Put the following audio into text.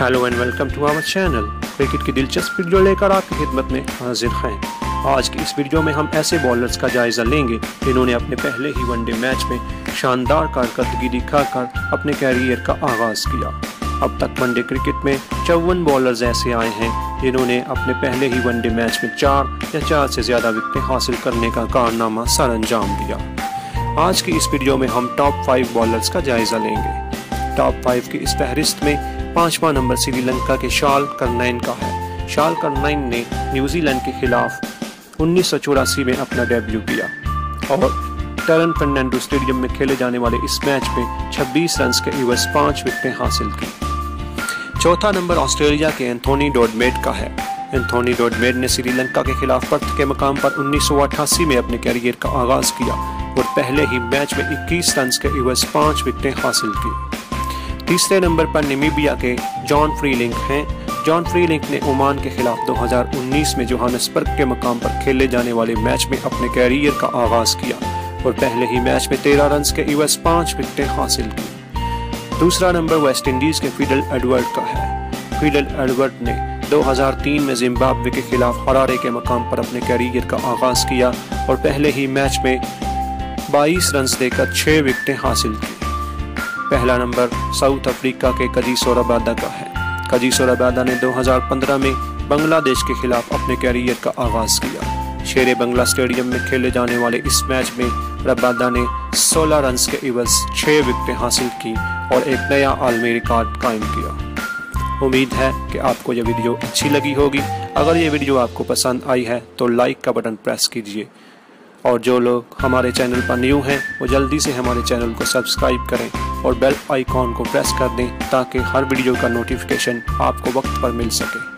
Hello and welcome to our channel cricket की दिलचस्प video लेकर आपकी खिदमत में हाजिर हैं। आज की इस वीडियो में हम ऐसे बॉलर्स का जायज़ा लेंगे, जिन्होंने अपने पहले ही वनडे मैच में शानदार कारकर्दगी दिखाकर अपने कैरियर का आगाज़ किया। अब तक वनडे क्रिकेट में चौवन बॉलर्स ऐसे आए हैं, जिन्होंने अपने पहले ही वनडे मैच में चार या चार से ज़्यादा विकटें हासिल करने का कारनामा सर अंजाम दिया। आज की इस वीडियो में हम टॉप फाइव बॉलर्स का जायज़ा लेंगे। टॉप फाइव की इस फहरिस्त में पांचवा नंबर श्रीलंका के शाल करनाइन का है। शाल करनाइन ने न्यूजीलैंड के खिलाफ उन्नीस सौ चौरासी में अपना डेब्यू किया और टर्न फर्नांडो स्टेडियम में खेले जाने वाले इस मैच में 26 रन के इवज पाँच विकेटें हासिल की। चौथा नंबर ऑस्ट्रेलिया के एंथोनी डोडमेड का है। एंथोनी डोडमेड ने श्रीलंका के खिलाफ पर्थ के मकाम पर उन्नीस सौ अट्ठासी में अपने कैरियर का आगाज़ किया और पहले ही मैच में 21 रन के इवज पाँच विकेटें हासिल की। तीसरे नंबर पर निमीबिया के जॉन फ्रीलिंक हैं। जॉन फ्रीलिंक ने ओमान के खिलाफ 2019 में जोहानसबर्ग के मकाम पर खेले जाने वाले मैच में अपने कैरियर का आगाज़ किया और पहले ही मैच में तेरह रन के इवज पाँच विकेटें हासिल की। दूसरा नंबर वेस्ट इंडीज के फिडल एडवर्ड का है। फिडल एडवर्ड ने 2003 में जिम्बाब्वे के खिलाफ हरारे के मकाम पर अपने कैरियर का आगाज़ किया और पहले ही मैच में 22 रन देकर छह विकटें हासिल की। पहला नंबर साउथ अफ्रीका के कजीसोराबादा का है। कजीसोराबादा ने 2015 में बांग्लादेश के खिलाफ अपने कैरियर का आगाज़ किया। शेर बंगला स्टेडियम में खेले जाने वाले इस मैच में रबादा ने 16 रन के इवज छः विकटें हासिल की और एक नया आलमी रिकॉर्ड कायम किया। उम्मीद है कि आपको यह वीडियो अच्छी लगी होगी। अगर ये वीडियो आपको पसंद आई है तो लाइक का बटन प्रेस कीजिए। और जो लोग हमारे चैनल पर न्यू हैं, वो जल्दी से हमारे चैनल को सब्सक्राइब करें और बेल आइकॉन को प्रेस कर दें ताकि हर वीडियो का नोटिफिकेशन आपको वक्त पर मिल सके।